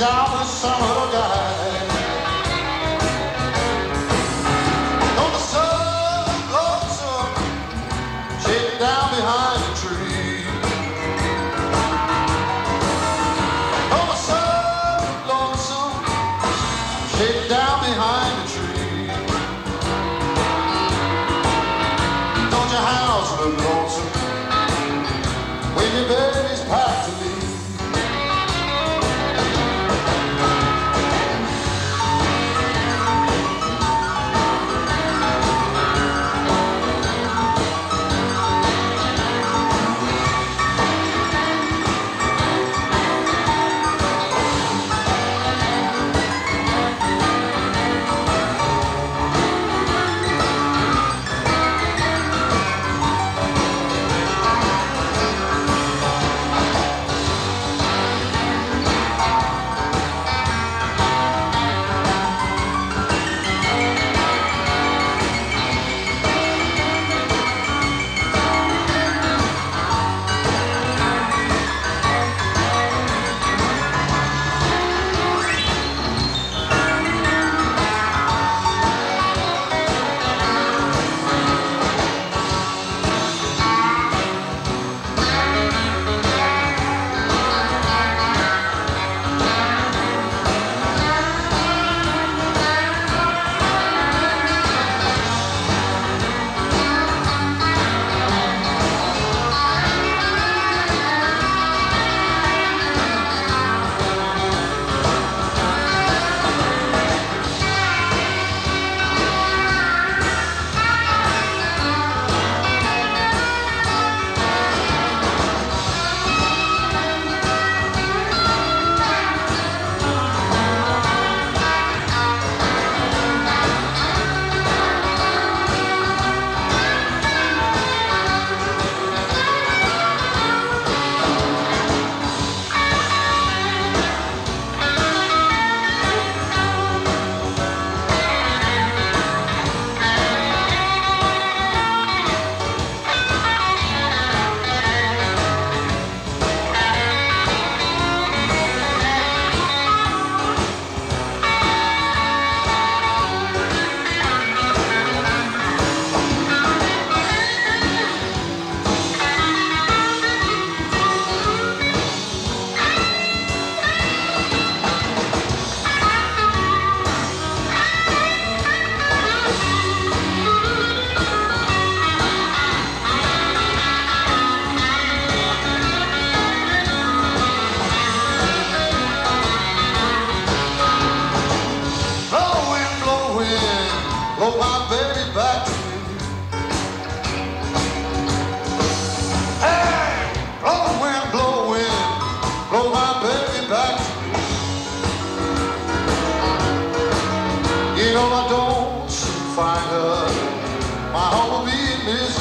He's out with some guy. On the sun, down behind the sun, down behind tree. Don't your house look lonesome when your You I don't find her, my heart will be